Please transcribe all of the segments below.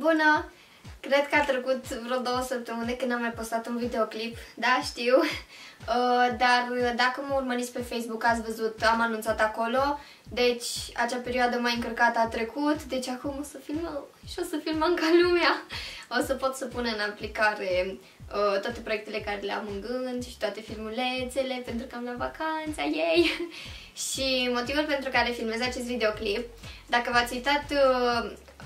Bună! Cred că a trecut vreo două săptămâni când am mai postat un videoclip, da, știu, uh, dar dacă mă urmăriți pe Facebook ați văzut, am anunțat acolo, deci acea perioadă mai încărcată a trecut, deci acum o să filmăm și o să filmăm ca lumea. O să pot să pun în aplicare uh, toate proiectele care le am în gând și toate filmulețele pentru că am la vacanța ei. și motivul pentru care filmez acest videoclip, dacă v-ați uitat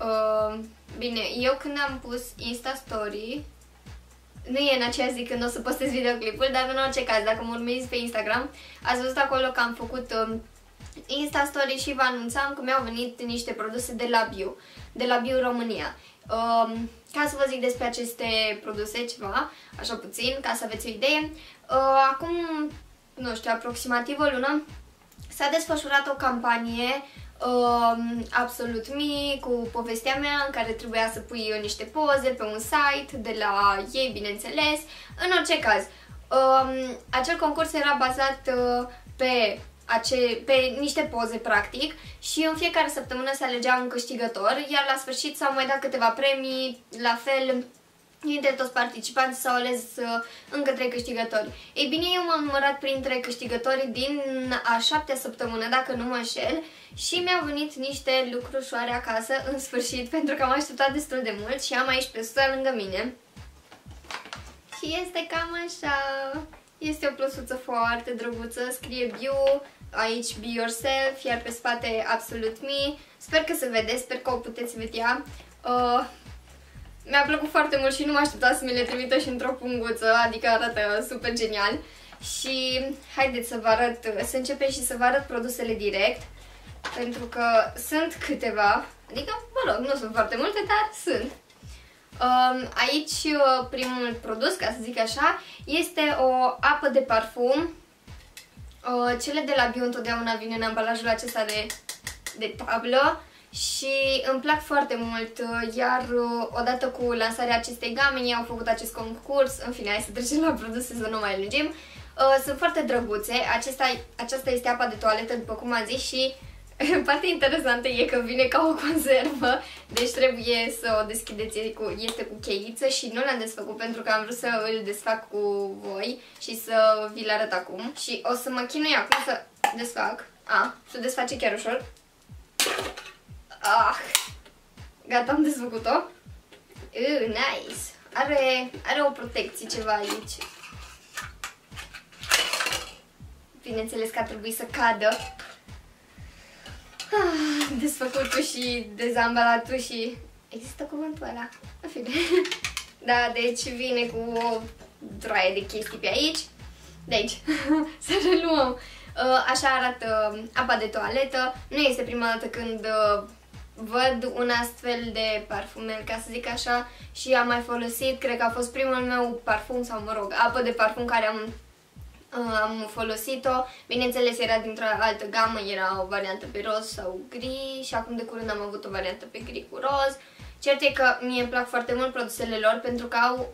uh, Uh, bine, eu când am pus Insta Story, nu e în aceea zi când o să postez videoclipul, dar în orice caz, dacă mă urmăriți pe Instagram, ați văzut acolo că am făcut uh, Insta Story și vă anunțam că mi-au venit niște produse de la Bio, de la Bio România. Uh, ca să vă zic despre aceste produse ceva, așa puțin, ca să aveți o idee, uh, acum, nu știu, aproximativ o lună, s-a desfășurat o campanie um, absolut mic, cu povestea mea în care trebuia să pui niște poze pe un site de la ei, bineînțeles. În orice caz, um, acel concurs era bazat uh, pe, ace- pe niște poze, practic, și în fiecare săptămână se alegea un câștigător, iar la sfârșit s-au mai dat câteva premii, la fel dintre toți participanții s-au ales uh, încă trei câștigători. Ei bine, eu m-am numărat printre câștigătorii din a șaptea săptămână, dacă nu mă înșel, și mi-au venit niște lucrușoare acasă, în sfârșit, pentru că am așteptat destul de mult și am aici pe suța lângă mine. Și este cam așa. Este o plăsuță foarte drăguță, scrie Bio, aici Be Yourself, iar pe spate Absolut Me. Sper că se vede, sper că o puteți vedea. Uh, mi-a plăcut foarte mult și nu mă aștepta să mi le trimită și într-o punguță, adică arată super genial. Și haideți să vă arăt, să începem și să vă arăt produsele direct, pentru că sunt câteva, adică, mă rog, nu sunt foarte multe, dar sunt. Um, aici uh, primul produs, ca să zic așa, este o apă de parfum. Uh, cele de la Bio întotdeauna vin în ambalajul acesta de, de tablă și îmi plac foarte mult, uh, iar uh, odată cu lansarea acestei game ei au făcut acest concurs, în fine, hai să trecem la produse să nu mai lungim. Uh, sunt foarte drăguțe, Acesta, aceasta este apa de toaletă, după cum am zis, și partea interesantă e că vine ca o conservă, deci trebuie să o deschideți, cu, este cu cheiță și nu l-am desfăcut pentru că am vrut să îl desfac cu voi și să vi-l arăt acum. Și o să mă chinui acum să desfac. A, se desface chiar ușor. Ah, gata, am desfăcut-o. Uh, nice. Are, are o protecție ceva aici. Bineînțeles că a trebuit să cadă. Ah, desfăcutul și dezambalatul și... Există cuvântul ăla? În fine. da, deci vine cu o draie de chestii pe aici. Deci, să reluăm. Uh, așa arată apa de toaletă. Nu este prima dată când uh, văd un astfel de parfumel, ca să zic așa, și am mai folosit, cred că a fost primul meu parfum sau, mă rog, apă de parfum care am, uh, am folosit-o. Bineînțeles, era dintr-o altă gamă, era o variantă pe roz sau gri și acum de curând am avut o variantă pe gri cu roz. Cert e că mie îmi plac foarte mult produsele lor pentru că au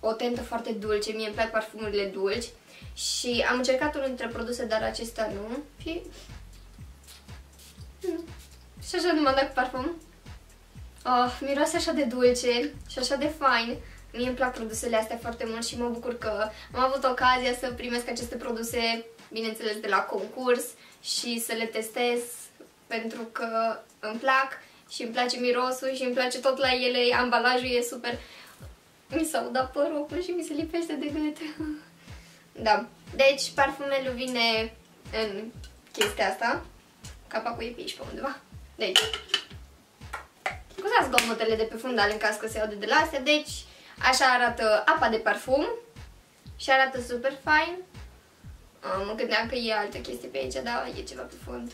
o tentă foarte dulce, mie îmi plac parfumurile dulci și am încercat unul dintre produse, dar acesta nu. Și... Hmm. Și așa nu m-am dat cu parfum. Oh, miroase așa de dulce și așa de fain. Mie îmi plac produsele astea foarte mult și mă bucur că am avut ocazia să primesc aceste produse, bineînțeles, de la concurs și să le testez pentru că îmi plac și îmi place mirosul și îmi place tot la ele, ambalajul e super. Mi s-a udat părul și mi se lipește de gât. da, deci parfumelul vine în chestia asta. Capacul e pe aici pe undeva. Deci, scuzați zgomotele de pe fundal în caz că se aude de la astea. Deci, așa arată apa de parfum și arată super fain. Uh, mă gândeam că e altă chestie pe aici, dar e ceva pe fund.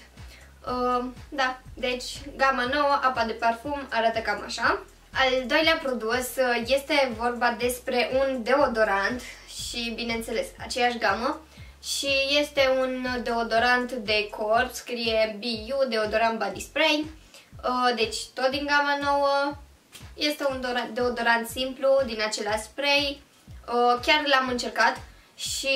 Uh, da, deci gama nouă, apa de parfum, arată cam așa. Al doilea produs uh, este vorba despre un deodorant și, bineînțeles, aceeași gamă. Și este un deodorant de corp, scrie BU, deodorant body spray. Uh, deci tot din gama nouă. Este un deodorant simplu din același spray. Uh, chiar l-am încercat și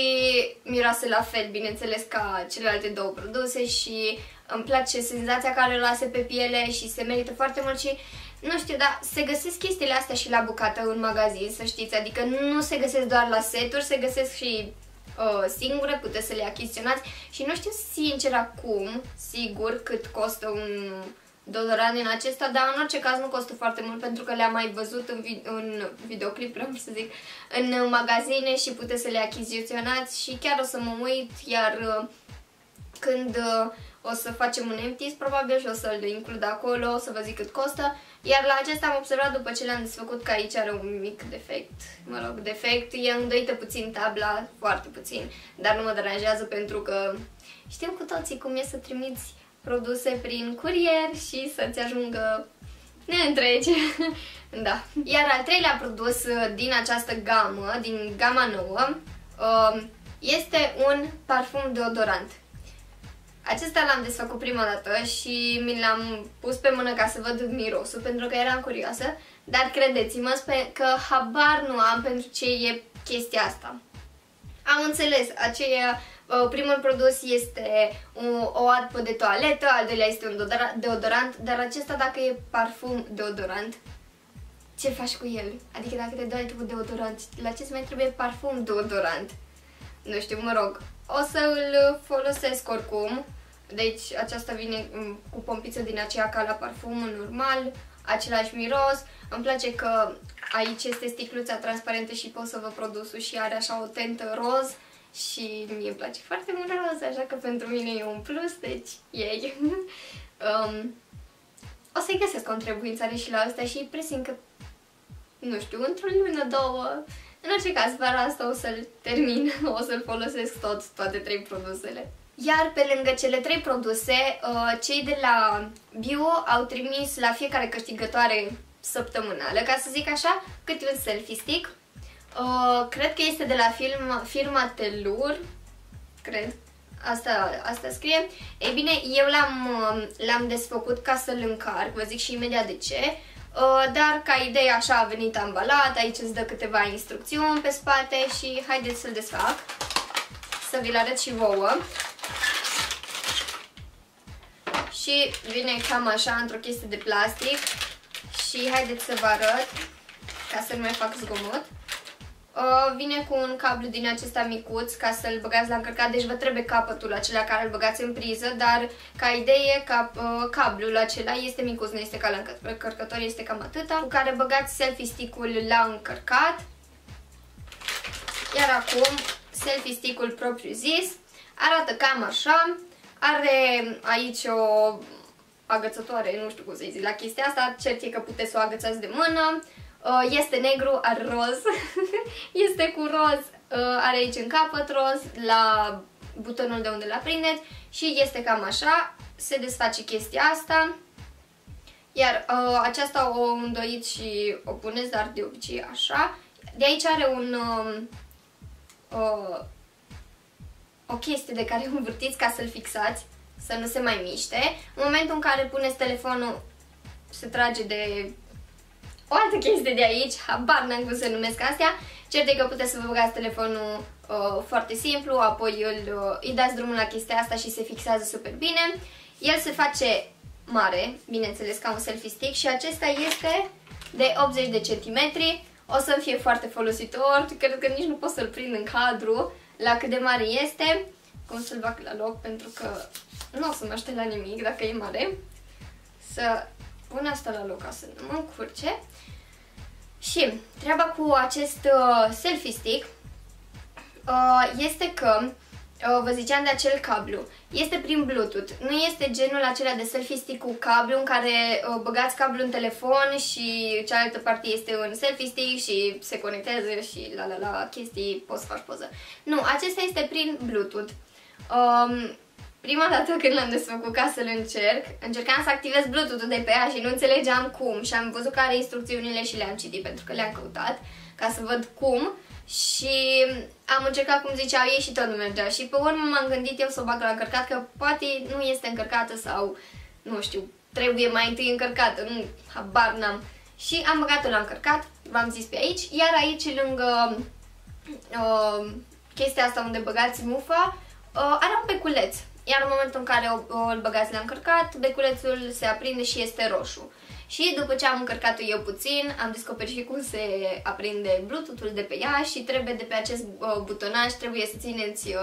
miroase la fel, bineînțeles, ca celelalte două produse și îmi place senzația care o lasă pe piele și se merită foarte mult și nu știu, dar se găsesc chestiile astea și la bucată în magazin, să știți, adică nu se găsesc doar la seturi, se găsesc și uh, singure, puteți să le achiziționați și nu știu sincer acum, sigur, cât costă un deodorant din acesta, dar în orice caz nu costă foarte mult pentru că le-am mai văzut în, vi în videoclip, vreau să zic, în magazine și puteți să le achiziționați și chiar o să mă uit, iar uh, când uh, o să facem un empties probabil și o să-l includ acolo, o să vă zic cât costă. Iar la acesta am observat după ce le-am desfăcut că aici are un mic defect. Mă rog, defect, e îndoită puțin tabla, foarte puțin, dar nu mă deranjează pentru că știm cu toții cum e să trimiți produse prin curier și să-ți ajungă neîntregi. da. Iar al treilea produs din această gamă, din gama nouă, um, este un parfum deodorant. Acesta l-am desfăcut prima dată și mi l-am pus pe mână ca să văd mirosul, pentru că eram curioasă, dar credeți-mă că habar nu am pentru ce e chestia asta. Am înțeles, aceea, uh, primul produs este o, o adpă de toaletă, al doilea este un deodorant, dar acesta dacă e parfum deodorant, ce faci cu el? Adică dacă te dai tu deodorant, la ce mai trebuie parfum deodorant? Nu știu, mă rog, o să îl folosesc oricum, deci aceasta vine mm, cu pompiță din aceea ca la parfumul normal, același miros. Îmi place că aici este sticluța transparentă și pot să vă produsul și are așa o tentă roz și mie îmi place foarte mult roz, așa că pentru mine e un plus, deci ei. um, o să-i găsesc contribuințare și la asta și presimt că, nu știu, într-o lună, două, în orice caz, vara asta o să-l termin, o să-l folosesc tot, toate trei produsele. Iar pe lângă cele trei produse, uh, cei de la Bio au trimis la fiecare câștigătoare săptămânală, ca să zic așa, câte un selfie stick. Uh, cred că este de la firma, firma Telur, cred, asta, asta scrie. Ei bine, eu l-am uh, l-am desfăcut ca să-l încarc, vă zic și imediat de ce. Dar ca idee așa a venit ambalat, aici îți dă câteva instrucțiuni pe spate și haideți să-l desfac, să vi-l arăt și vouă și vine cam așa într-o chestie de plastic și haideți să vă arăt ca să nu mai fac zgomot. Uh, vine cu un cablu din acesta micuț ca să-l băgați la încărcat, deci vă trebuie capătul acela care îl băgați în priză, dar ca idee ca, uh, cablul acela este micuț, nu este ca la încărcător, este cam atâta, cu care băgați selfie stick-ul la încărcat. Iar acum selfie stick-ul propriu zis arată cam așa. Are aici o agățătoare, nu știu cum să-i zic, la chestia asta, cert e că puteți să o agățați de mână. Uh, este negru, are roz, este cu roz, uh, are aici în capăt roz, la butonul de unde l prindeți și este cam așa, se desface chestia asta. Iar uh, aceasta o îndoiți și o puneți, dar de obicei așa. De aici are un... Uh, uh, o chestie de care învârtiți ca să-l fixați, să nu se mai miște. În momentul în care puneți telefonul, se trage de o altă chestie de aici, habar n-am cum să numesc astea. Cert e că puteți să vă băgați telefonul uh, foarte simplu, apoi îl, uh, îi dați drumul la chestia asta și se fixează super bine. El se face mare, bineînțeles ca un selfie stick și acesta este de 80 de centimetri. O să fie foarte folositor, cred că nici nu pot să-l prind în cadru, la cât de mare este, cum să-l fac la loc, pentru că nu o să mă aștept la nimic dacă e mare. Să pun asta la loc ca să nu mă încurce. Și treaba cu acest uh, selfie stick uh, este că Uh, vă ziceam de acel cablu. Este prin Bluetooth. Nu este genul acela de selfie stick cu cablu în care uh, băgați cablu în telefon și cealaltă parte este un selfie stick și se conectează și la la la chestii, poți să faci poză. Nu, acesta este prin Bluetooth. Um, prima dată când l-am desfăcut ca să-l încerc, încercam să activez Bluetooth-ul de pe ea și nu înțelegeam cum și am văzut că are instrucțiunile și le-am citit pentru că le-am căutat ca să văd cum și am încercat cum ziceau ei și tot nu mergea. Și pe urmă m-am gândit eu să o bag la încărcat, că poate nu este încărcată sau, nu știu, trebuie mai întâi încărcată, nu, habar n-am. Și am băgat-o la încărcat, v-am zis pe aici, iar aici lângă uh, chestia asta unde băgați mufa, uh, are un beculeț. Iar în momentul în care o, o, îl băgați la încărcat, beculețul se aprinde și este roșu. Și după ce am încărcat-o eu puțin, am descoperit și cum se aprinde Bluetooth-ul de pe ea și trebuie de pe acest uh, butonaj, trebuie să țineți uh,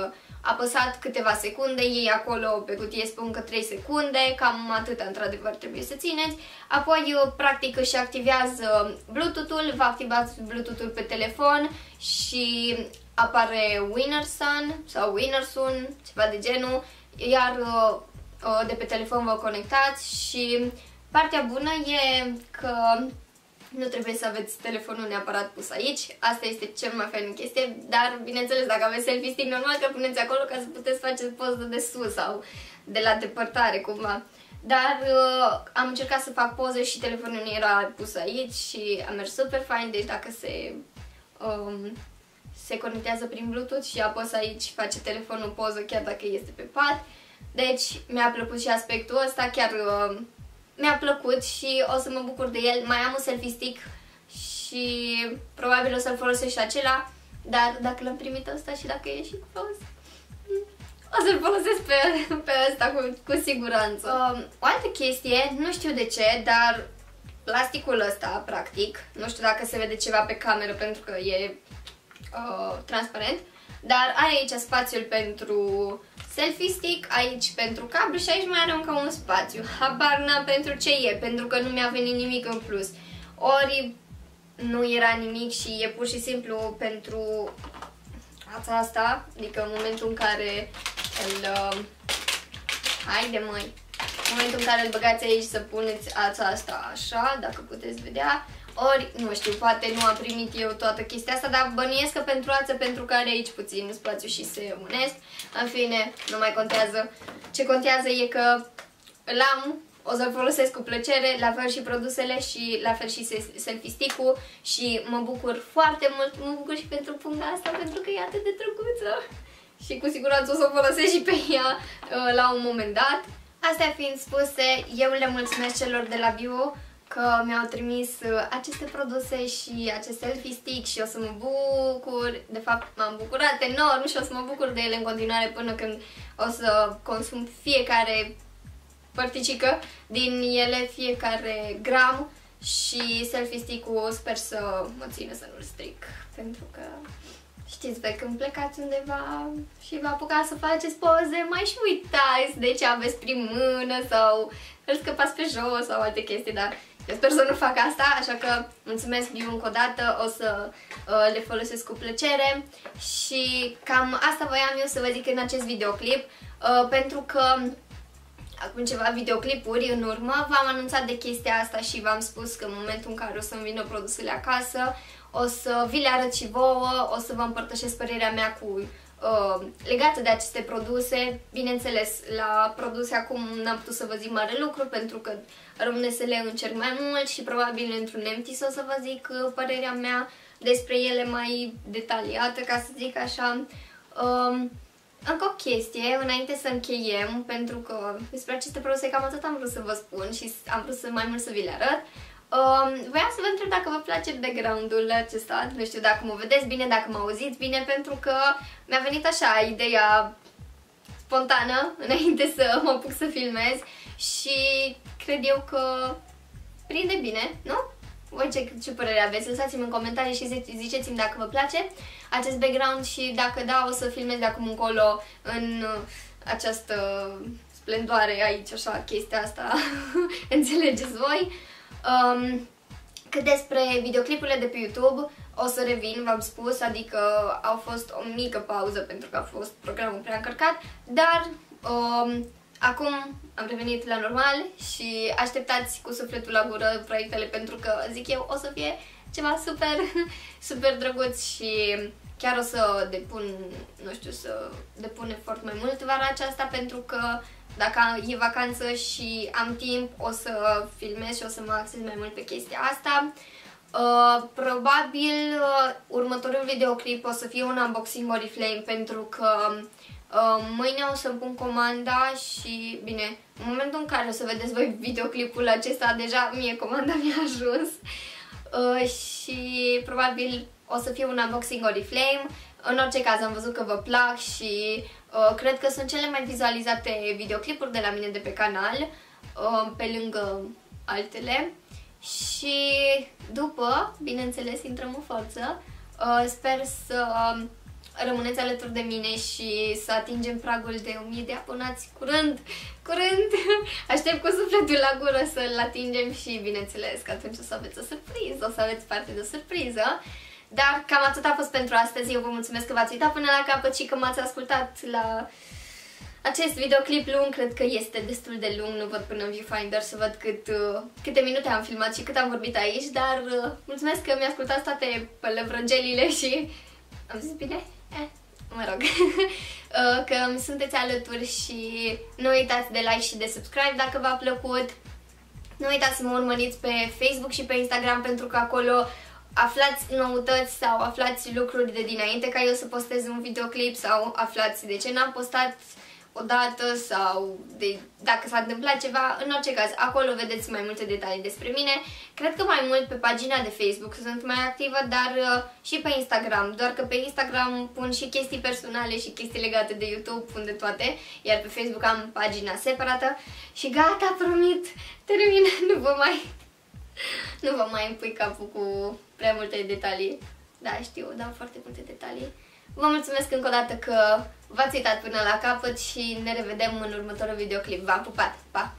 apăsat câteva secunde, ei acolo pe cutie spun că 3 secunde, cam atât într-adevăr trebuie să țineți. Apoi, uh, practic, își activează Bluetooth-ul, va activa Bluetooth-ul pe telefon și apare Winnersun sau Winnersun, ceva de genul, iar uh, uh, de pe telefon vă conectați și partea bună e că nu trebuie să aveți telefonul neapărat pus aici, asta este cel mai fain chestie, dar bineînțeles dacă aveți selfie stick normal că puneți acolo ca să puteți face poză de sus sau de la depărtare cumva. Dar uh, am încercat să fac poze și telefonul nu era pus aici și a mers super fain, deci dacă se, um, se conectează prin Bluetooth și apăs aici face telefonul poză chiar dacă este pe pat. Deci mi-a plăcut și aspectul ăsta, chiar uh, mi-a plăcut și o să mă bucur de el. Mai am un selfie stick și probabil o să-l folosesc și acela, dar dacă l-am primit ăsta și dacă e și frumos, o să-l folosesc pe, pe ăsta cu, cu siguranță. Um, o altă chestie, nu știu de ce, dar plasticul ăsta, practic, nu știu dacă se vede ceva pe cameră pentru că e uh, transparent, dar are aici spațiul pentru selfie stick, aici pentru cablu și aici mai are încă un spațiu. Habar n-am pentru ce e, pentru că nu mi-a venit nimic în plus. Ori nu era nimic și e pur și simplu pentru ața asta, adică în momentul în care îl... Uh, haide măi! În momentul în care îl băgați aici să puneți ața asta așa, dacă puteți vedea, ori, nu știu, poate nu am primit eu toată chestia asta, dar bănuiesc că pentru ață, pentru care aici puțin spațiu și se unesc. În fine, nu mai contează. Ce contează e că îl am, o să-l folosesc cu plăcere, la fel și produsele și la fel și selfie stick-ul și mă bucur foarte mult, mă bucur și pentru punga asta pentru că e atât de drăguță și cu siguranță o să o folosesc și pe ea uh, la un moment dat. Astea fiind spuse, eu le mulțumesc celor de la Bio că mi-au trimis uh, aceste produse și acest selfie stick și o să mă bucur, de fapt m-am bucurat enorm și o să mă bucur de ele în continuare până când o să consum fiecare părticică din ele, fiecare gram și selfie stick-ul sper să mă țină să nu-l stric, pentru că știți voi când plecați undeva și vă apucați să faceți poze, mai și uitați de ce aveți prin mână sau îl scăpați pe jos sau alte chestii, dar eu sper să nu fac asta, așa că mulțumesc Biu încă o dată, o să uh, le folosesc cu plăcere. Și cam asta voiam eu să vă zic în acest videoclip, uh, pentru că acum ceva videoclipuri în urmă v-am anunțat de chestia asta și v-am spus că în momentul în care o să-mi vină produsele acasă, o să vi le arăt și vouă, o să vă împărtășesc părerea mea cu uh, legată de aceste produse. Bineînțeles, la produse acum n-am putut să vă zic mare lucru pentru că rămâne să le încerc mai mult și probabil într-un empty o să vă zic uh, părerea mea despre ele mai detaliată, ca să zic așa. Um, încă o chestie, înainte să încheiem, pentru că despre aceste produse cam atât am vrut să vă spun și am vrut să mai mult să vi le arăt. Um, voiam să vă întreb dacă vă place background-ul acesta, nu știu dacă mă vedeți bine, dacă mă auziți bine, pentru că mi-a venit așa ideea spontană înainte să mă apuc să filmez și cred eu că prinde bine, nu? Voi ce, ce părere aveți? Lăsați-mi în comentarii și ziceți-mi dacă vă place acest background și dacă da, o să filmez de acum încolo în această splendoare aici, așa, chestia asta, înțelegeți voi. Um, cât despre videoclipurile de pe YouTube, o să revin, v-am spus, adică au fost o mică pauză pentru că a fost programul prea încărcat, dar um, acum am revenit la normal și așteptați cu sufletul la gură proiectele pentru că, zic eu, o să fie ceva super, super drăguț și chiar o să depun, nu știu, să depun efort mai mult vara aceasta pentru că dacă e vacanță și am timp, o să filmez și o să mă axez mai mult pe chestia asta. Uh, probabil uh, următorul videoclip o să fie un unboxing Oriflame pentru că uh, mâine o să pun comanda și, bine, în momentul în care o să vedeți voi videoclipul acesta, deja mie comanda mi-a ajuns uh, și probabil o să fie un unboxing Oriflame. În orice caz am văzut că vă plac și uh, cred că sunt cele mai vizualizate videoclipuri de la mine de pe canal, uh, pe lângă altele. și după, bineînțeles, intrăm în forță. Uh, sper să um, rămâneți alături de mine și să atingem pragul de 1000 de abonați curând, curând. Aștept cu sufletul la gură să-l atingem și, bineînțeles, că atunci o să aveți o surpriză, o să aveți parte de o surpriză. Dar cam atât a fost pentru astăzi. Eu vă mulțumesc că v-ați uitat până la capăt și că m-ați ascultat la acest videoclip lung. Cred că este destul de lung, nu văd până în viewfinder să văd cât, uh, câte minute am filmat și cât am vorbit aici, dar uh, mulțumesc că mi-a ascultat toate pălăvrăgelile și... Am zis bine? Eh, mă rog. uh, că sunteți alături și nu uitați de like și de subscribe dacă v-a plăcut. Nu uitați să mă urmăriți pe Facebook și pe Instagram pentru că acolo aflați noutăți sau aflați lucruri de dinainte ca eu să postez un videoclip sau aflați de ce n-am postat odată sau de, dacă s-a întâmplat ceva, în orice caz, acolo vedeți mai multe detalii despre mine. Cred că mai mult pe pagina de Facebook sunt mai activă, dar uh, și pe Instagram, doar că pe Instagram pun și chestii personale și chestii legate de YouTube, pun de toate, iar pe Facebook am pagina separată și gata, promit, termin, nu vă mai nu vă mai împui capul cu prea multe detalii. Da, știu, dau foarte multe detalii. Vă mulțumesc încă o dată că v-ați uitat până la capăt și ne revedem în următorul videoclip. V-am pupat! Pa!